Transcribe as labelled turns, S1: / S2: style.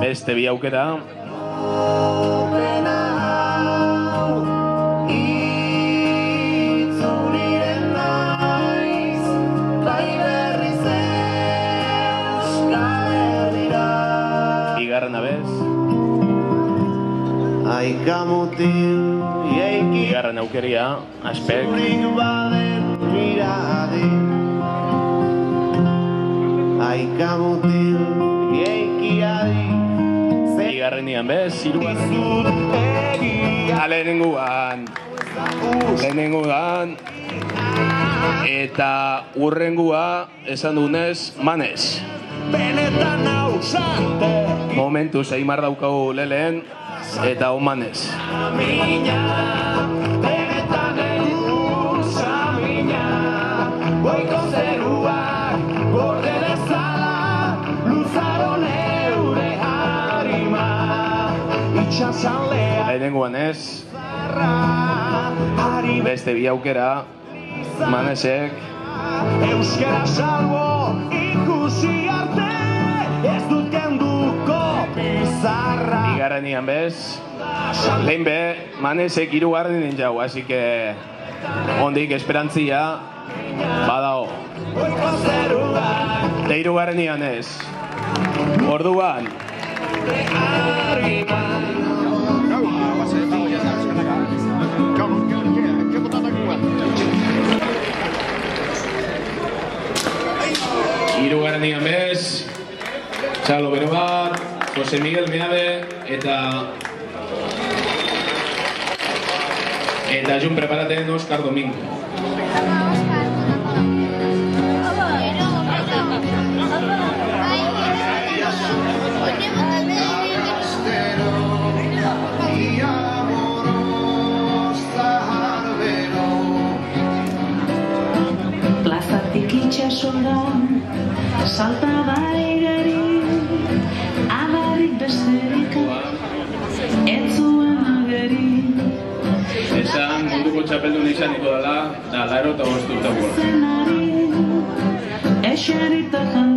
S1: beste bi aukera. Bigarren abez,
S2: Aika mutil,
S1: bigarren aukeria, aspek,
S2: Aika mutil,
S1: bigarrenian bez, hirugarren.
S2: Zut egia
S1: lehenenguan, eta urrengua esan dunez, manez.
S2: Benetan ausarte
S1: Momentu zeimar daukagu leleen, eta omanez.
S2: Mina, Itxasalea
S1: Lehenenguan ez, beste bi aukera, manezek,
S2: Euskara salbo ikusi arte Ez dut kenduko pizarra
S1: bigarrenian bez, lehen be, manezek hirugarrenin jau, así que ondik esperantzia badao.
S2: Goiko zeruak
S1: Eta hirugarrenian Orduan, hirugarrenian bez, Txalo bero Jose Miguel Meabe, eta eta jun preparaten Oscar Domingo.
S3: Itxasora, salta baigari, abarik besterik, ez zuen ageri.
S1: Esan munduko txapeldun izaniko dela, da laro eta bostu eta
S3: eserita jan